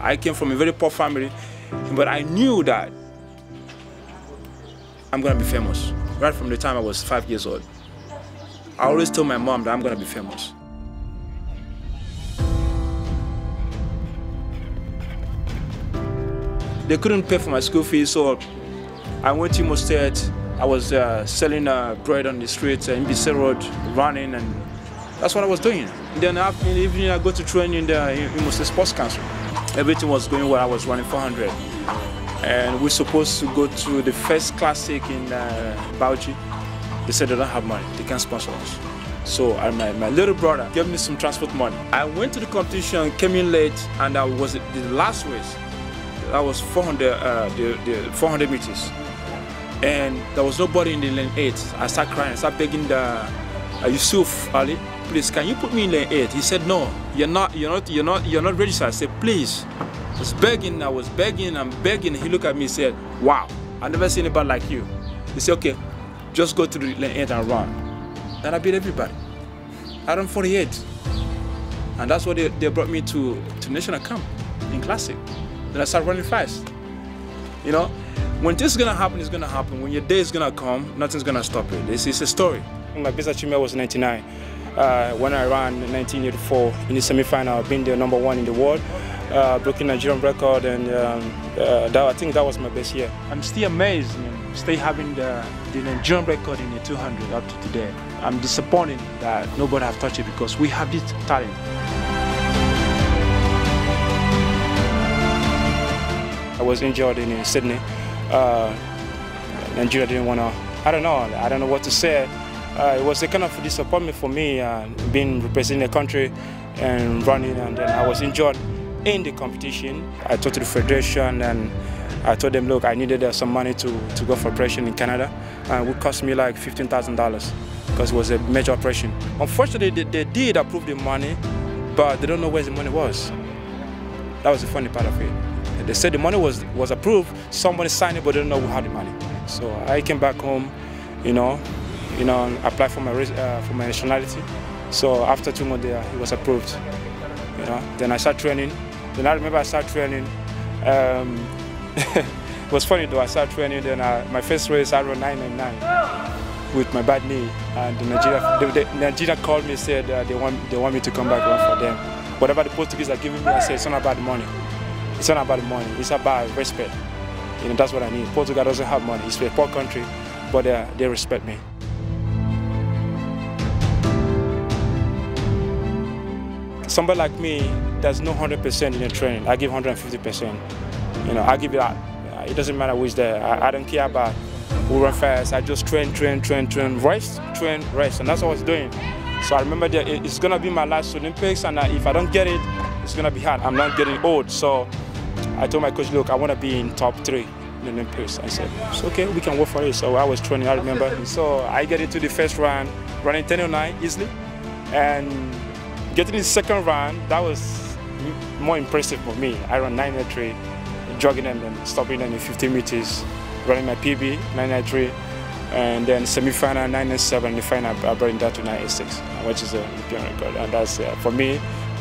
I came from a very poor family, but I knew that I'm gonna be famous right from the time I was five years old. I always told my mom that I'm gonna be famous. They couldn't pay for my school fees, so I went to Imo. I was uh, selling uh, bread on the streets uh, in BC Road, running, and that's what I was doing. Then after in the evening, I go to training in the Imo Sports Council. Everything was going well. I was running 400, and we're supposed to go to the first classic in uh, Bauchi. They said they don't have money. They can't sponsor us. So uh, my, my little brother gave me some transport money. I went to the competition, came in late, and I was the last race. That was 400, uh, the, the 400 meters. And there was nobody in the lane 8. I started crying. I started begging the uh, Yusuf Ali, please, can you put me in lane 8? He said, no, you're not, you're not, you're not, you're not registered. I said, please. I was begging, I was begging, I'm begging. He looked at me and said, wow, i never seen anybody like you. He said, okay, just go to the lane 8 and run. And I beat everybody. I ran 48. And that's what they, they brought me to, to national camp in classic. Then I started running fast. You know, when this is gonna happen, it's gonna happen. When your day is gonna come, nothing's gonna stop it. This is a story. My best achievement was 99. Uh, when I ran in 1984 in the semi-final, being the number one in the world, uh, broken Nigerian record, and um, uh, that, I think that was my best year. I'm still amazed, you know, still having the, the Nigerian record in the 200 up to today. I'm disappointed that nobody have touched it because we have this talent. I was injured in Sydney. Uh, Nigeria didn't want to, I don't know, I don't know what to say. Uh, it was a kind of disappointment for me uh, being representing the country and running and then I was injured in the competition. I talked to the federation and I told them, look, I needed uh, some money to, to go for operation in Canada and it would cost me like $15,000 because it was a major operation. Unfortunately, they, they did approve the money, but they don't know where the money was. That was the funny part of it. They said the money was, was approved, somebody signed it, but they don't know who had the money. So I came back home, you know, you know, applied for my, uh, for my nationality. So after two months there, it was approved, you know. Then I started training. Then I remember I started training. Um, it was funny though, I started training, then I, my first race I ran 999 with my bad knee. And the Nigeria, the, the Nigeria called me and said uh, they, want, they want me to come back run for them. Whatever the Portuguese are giving me, I said it's not about the money. It's not about the money, it's about respect. You know, that's what I need. Portugal doesn't have money, it's a poor country, but uh, they respect me. Somebody like me there's no 100% in the training. I give 150%. You know, I give it. It doesn't matter who's there. I, I don't care about who run fast. I just train, train, train, train, rest, train, rest. And that's what I was doing. So I remember that it's going to be my last Olympics. And if I don't get it, it's going to be hard. I'm not getting old. So I told my coach, look, I want to be in top three in the Olympics. I said, it's okay, we can work for it. So I was training, I remember. So I get into the first round, running 10 9 easily. And getting the second round, that was more impressive for me. I ran 9.03, jogging and then stopping in 15 meters, running my PB, 9.93, and then semi-final 9.7, the final I brought that to 9.86, which is a European record. And that's, uh, for me,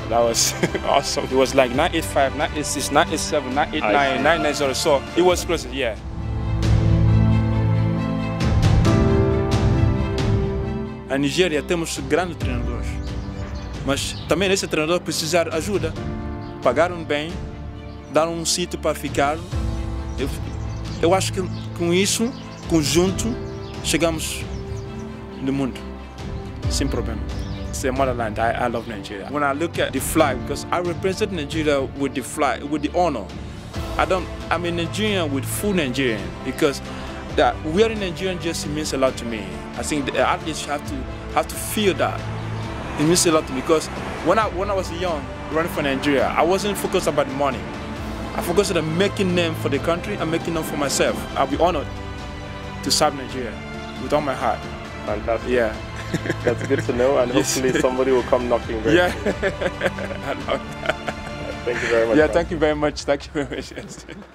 that was awesome. It was like 985, 986, 987, 989, 990. So it was close, yeah. A Nigéria temos grandes treinadores, mas também esse treinador precisa de ajuda. Pagaram bem, deram um sítio para ficar. Eu, eu acho que com isso, conjunto, chegamos no mundo, sem problema. It's a motherland. I, I love Nigeria. When I look at the flag, because I represent Nigeria with the flag, with the honor. I don't. I'm a Nigerian with full Nigerian because that wearing Nigerian jersey means a lot to me. I think the athletes have to have to feel that. It means a lot to me because when I when I was young, running for Nigeria, I wasn't focused about the money. I focused on making name for the country and making name for myself. I'll be honored to serve Nigeria with all my heart. Fantastic. Yeah. That's good to know, and Yes. hopefully somebody will come knocking very Yeah. soon. I love that. Thank you very much. Yeah, man. thank you very much. Thank you very much.